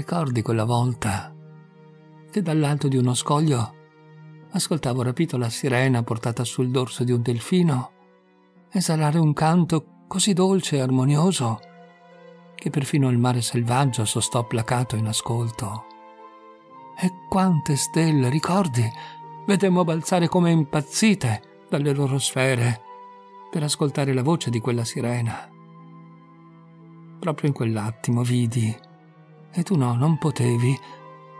ricordi quella volta che dall'alto di uno scoglio ascoltavo rapito la sirena portata sul dorso di un delfino esalare un canto così dolce e armonioso che perfino il mare selvaggio sostò placato in ascolto. E quante stelle, ricordi, vedemmo balzare come impazzite dalle loro sfere per ascoltare la voce di quella sirena. Proprio in quell'attimo vidi, e tu no, non potevi,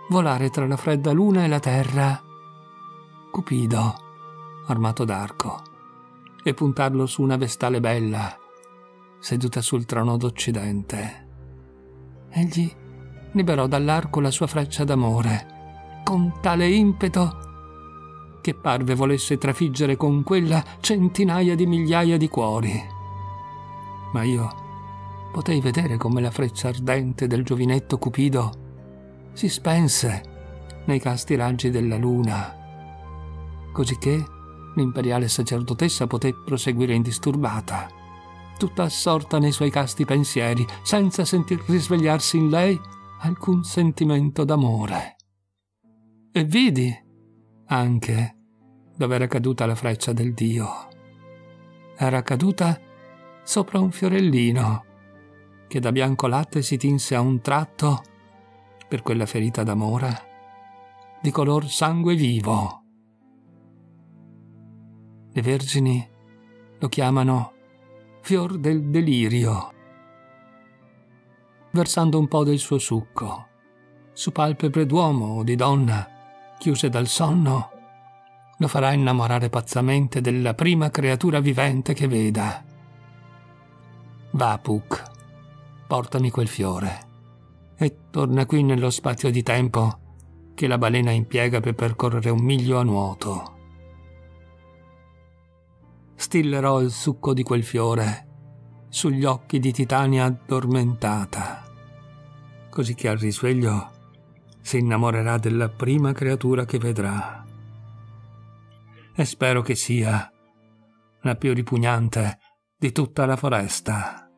volare tra la fredda luna e la terra, Cupido, armato d'arco, e puntarlo su una vestale bella, seduta sul trono d'Occidente. Egli liberò dall'arco la sua freccia d'amore, con tale impeto che parve volesse trafiggere con quella centinaia di migliaia di cuori. Ma io potei vedere come la freccia ardente del giovinetto Cupido si spense nei casti raggi della luna, cosicché l'imperiale sacerdotessa poté proseguire indisturbata, tutta assorta nei suoi casti pensieri, senza sentir risvegliarsi in lei alcun sentimento d'amore. E vidi anche dove era caduta la freccia del Dio. Era caduta sopra un fiorellino che da bianco latte si tinse a un tratto per quella ferita d'amore di color sangue vivo. Le vergini lo chiamano fior del delirio, versando un po' del suo succo su palpebre d'uomo o di donna chiuse dal sonno, lo farà innamorare pazzamente della prima creatura vivente che veda. Va, Puck, portami quel fiore e torna qui nello spazio di tempo che la balena impiega per percorrere un miglio a nuoto stillerò il succo di quel fiore sugli occhi di Titania addormentata, così che al risveglio si innamorerà della prima creatura che vedrà. E spero che sia la più ripugnante di tutta la foresta.